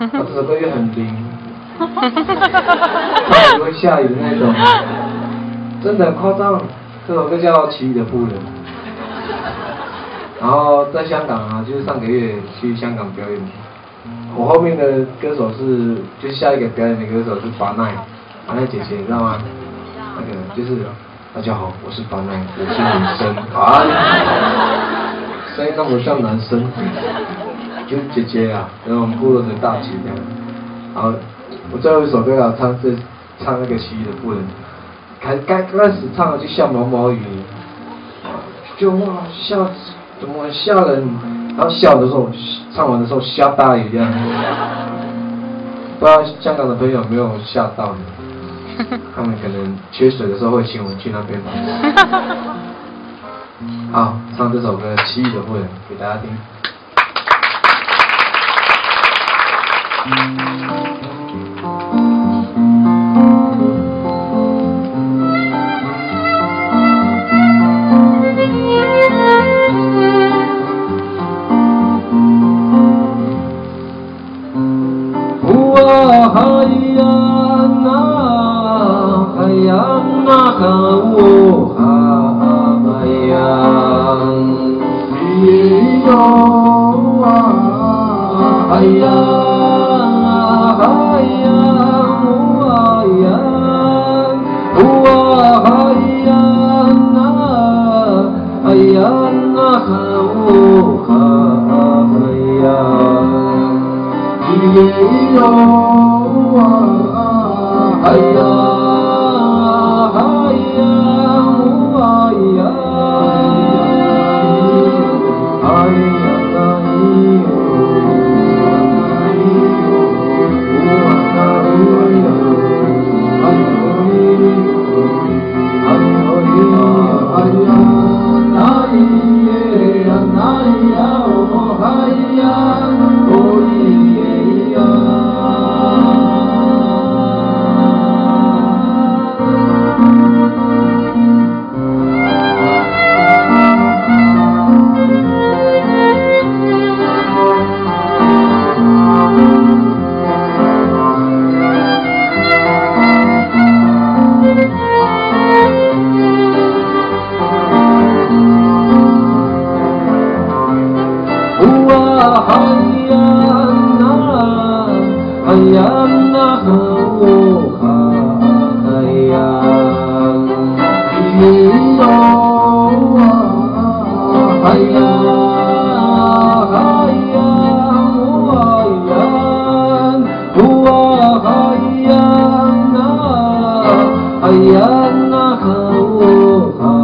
这首歌又很灵，它不会下雨的那种，真的很夸张。这首歌叫《奇异的夫人》，然后在香港啊，就是上个月去香港表演。我后面的歌手是，就是下一个表演的歌手是巴奈，巴奈姐姐，你知道吗？那个就是大家好，我是巴奈，我是女生啊，声音那么像男生，就是姐姐啊，然后我们部落的大旗这样。然后我最后一首歌要唱是唱那个奇异的妇人，开刚刚开始唱的就像毛毛雨，就哇笑怎么吓人。然后笑的时候，唱完的时候下大雨这样，不知道香港的朋友有没有吓到你？他们可能缺水的时候会请我们去那边。好，唱这首歌《奇异的妇人》给大家听。呼啊嗨呀，那嗨呀那高哦，嗨呀，哎呦啊，嗨呀。哎呀哎呀 hayag na kamuka hayag ilo hayag hayag huwayan huwayan na hayag na kamuka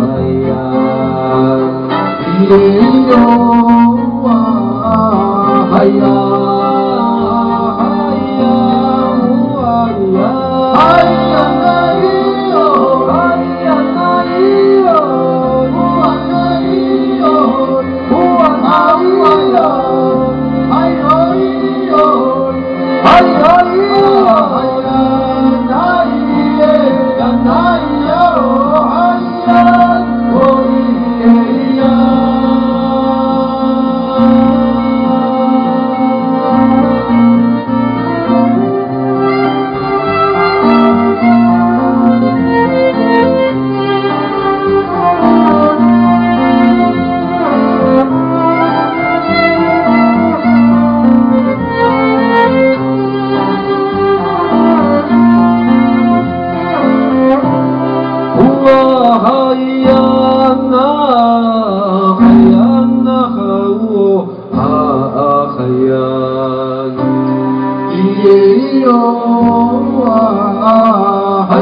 hayag ilo Allah